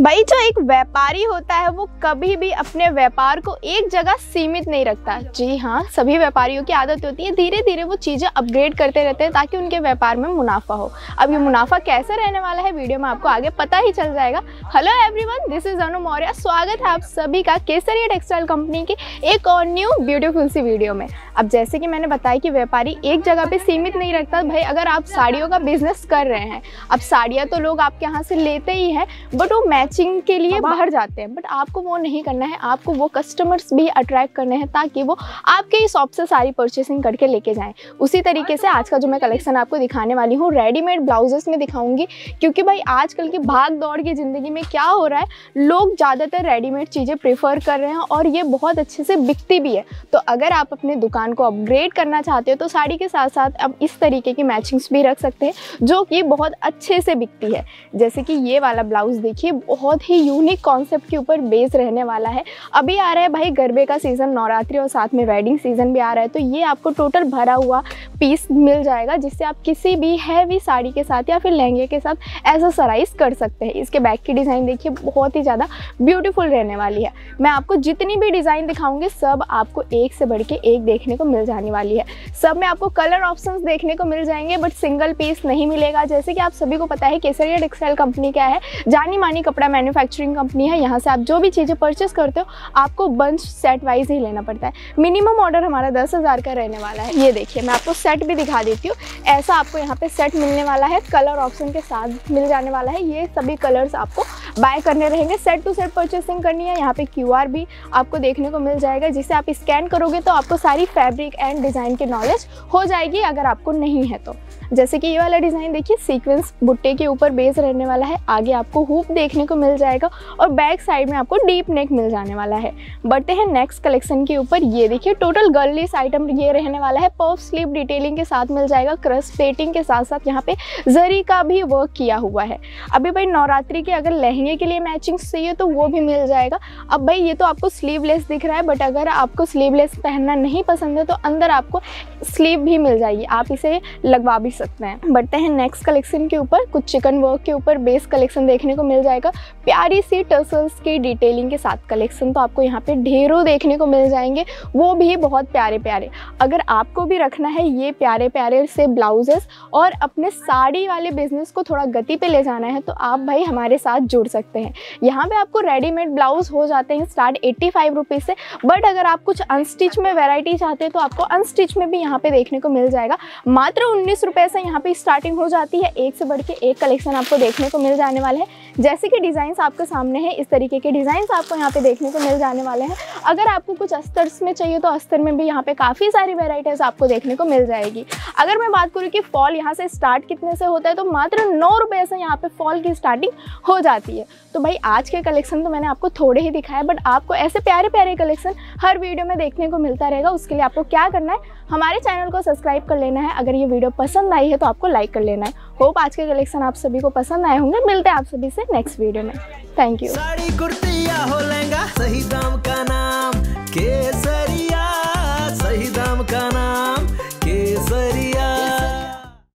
भाई, जो एक व्यापारी होता है, वो कभी भी अपने व्यापार को एक जगह सीमित नहीं रखता। जी हाँ सभी व्यापारियों की आदत होती है धीरे धीरे वो चीज़ें अपग्रेड करते रहते हैं ताकि उनके व्यापार में मुनाफा हो। अब ये मुनाफा कैसे रहने वाला है, वीडियो में आपको आगे पता ही चल जाएगा। Hello everyone this is Anu Maurya स्वागत है आप सभी का केसरिया टेक्सटाइल कंपनी की एक और न्यू ब्यूटीफुल सी वीडियो में। अब जैसे कि मैंने बताया कि व्यापारी एक जगह पे सीमित नहीं रखता। भाई अगर आप साड़ियों का बिज़नेस कर रहे हैं अब साड़ियाँ तो लोग आपके यहाँ से लेते ही हैं बट वो मैचिंग के लिए बाहर जाते हैं। बट आपको वो नहीं करना है आपको वो कस्टमर्स भी अट्रैक्ट करने हैं ताकि वो आपके ही शॉप से सारी परचेसिंग करके लेके जाएँ। उसी तरीके से आज का जो मैं कलेक्शन आपको दिखाने वाली हूँ रेडीमेड ब्लाउजेस में दिखाऊँगी क्योंकि भाई आजकल की भाग दौड़ की ज़िंदगी में क्या हो रहा है लोग ज़्यादातर रेडीमेड चीज़ें प्रेफर कर रहे हैं और ये बहुत अच्छे से बिकती भी है। तो अगर आप अपने दुकान को अपग्रेड करना चाहते हो तो साड़ी के साथ साथ अब इस तरीके की मैचिंग्स भी रख सकते हैं, जो कि बहुत अच्छे से बिकती है। जैसे कि ये वाला ब्लाउज़ देखिए, बहुत ही यूनिक कॉन्सेप्ट के ऊपर बेस रहने वाला है। अभी आ रहा है भाई गरबे का सीज़न नवरात्रि और साथ में वेडिंग सीज़न भी आ रहा है तो ये आपको टोटल भरा हुआ पीस मिल जाएगा, जिससे आप किसी भी हैवी साड़ी के साथ या फिर लहंगे के साथ एसोसराइज कर सकते हैं। इसके बैक की डिज़ाइन देखिए, बहुत ही ज़्यादा ब्यूटीफुल रहने वाली है। मैं आपको जितनी भी डिज़ाइन दिखाऊँगी, सब आपको एक से बढ़ के एक देखने को मिल जाने वाली है। सब में आपको कलर ऑप्शन देखने को मिल जाएँगे बट सिंगल पीस नहीं मिलेगा। जैसे कि आप सभी को पता है, केसरिया टेक्सटाइल कंपनी क्या है? जानी मानी कपड़ा मैन्युफैक्चरिंग कंपनी है। यहाँ से आप जो भी चीज़ें परचेस करते हो, आपको बंच सेट वाइज ही लेना पड़ता है। मिनिमम ऑर्डर हमारा दस हज़ार का रहने वाला है। ये देखिए, मैं आपको सेट भी दिखा देती हूँ। ऐसा आपको यहाँ पे सेट मिलने वाला है। कलर ऑप्शन के साथ मिल जाने वाला है। ये सभी कलर्स आपको बाय करने रहेंगे सेट टू सेट परचेसिंग करनी है, यहाँ पे क्यूआर भी आपको देखने को मिल जाएगा, जिसे आप स्कैन करोगे तो आपको सारी फैब्रिक एंड डिज़ाइन की नॉलेज हो जाएगी अगर आपको नहीं है तो। जैसे कि ये वाला डिज़ाइन देखिए सीक्वेंस बुट्टे के ऊपर बेस रहने वाला है, आगे आपको हुप देखने को मिल जाएगा और बैक साइड में आपको डीप नेक मिल जाने वाला है। बढ़ते हैं नेक्स्ट कलेक्शन के ऊपर, ये देखिए टोटल गर्लिस आइटम ये रहने वाला है। पफ स्लीव डिटेलिंग के साथ मिल जाएगा क्रस पेटिंग के साथ साथ यहाँ पे जरी का भी वर्क किया हुआ है। अभी भाई नवरात्रि के अगर लहंगे के लिए मैचिंग चाहिए तो वो भी मिल जाएगा। अब भाई ये तो आपको स्लीवलेस दिख रहा है बट अगर आपको स्लीवलेस पहनना नहीं पसंद है तो अंदर आपको स्लीव भी मिल जाएगी। आप इसे लगवा भी सकते हैं। बढ़ते हैं नेक्स्ट कलेक्शन के ऊपर। कुछ चिकन वर्क के ऊपर बेस कलेक्शन देखने को मिल जाएगा। प्यारी सी टसल्स की डिटेलिंग के साथ कलेक्शन तो आपको यहाँ पे ढेरों देखने को मिल जाएँगे। वो भी बहुत प्यारे प्यारे अगर आपको भी रखना है ये प्यारे प्यारे से ब्लाउजेस और अपने साड़ी वाले बिज़नेस को थोड़ा गति पे ले जाना है तो आप भाई हमारे साथ जुड़ सकते हैं। यहाँ पे आपको रेडीमेड ब्लाउज हो जाते हैं स्टार्ट एट्टी फाइव से। बट अगर आप कुछ अनस्टिच में वेराइटी चाहते हैं तो आपको अनस्टिच में भी यहाँ पे देखने को मिल जाएगा। मात्र उन्नीस रुपये से यहाँ पे स्टार्टिंग हो जाती है, एक से बढ़ के एक कलेक्शन आपको देखने को मिल जाने वाले हैं। जैसे कि डिज़ाइंस आपके सामने हैं, इस तरीके के डिज़ाइंस आपको यहाँ पे देखने को मिल जाने वाले हैं। अगर आपको कुछ अस्तर्स में चाहिए तो अस्तर में भी यहाँ पे काफ़ी सारी वेराइटीज़ आपको देखने को मिल जाएगी। अगर मैं बात करूँ कि फॉल यहाँ से स्टार्ट कितने से होता है तो मात्र नौ रुपये से यहाँ पे फॉल की स्टार्टिंग हो जाती है। तो भाई, आज के कलेक्शन तो मैंने आपको थोड़े ही दिखाए बट आपको ऐसे प्यारे प्यारे कलेक्शन हर वीडियो में देखने को मिलता रहेगा। उसके लिए आपको क्या करना है हमारे चैनल को सब्सक्राइब कर लेना है। अगर ये वीडियो पसंद आई है तो आपको लाइक कर लेना है। होप आज के कलेक्शन आप सभी को पसंद आए होंगे। मिलते हैं आप सभी से नेक्स्ट वीडियो में। Thank you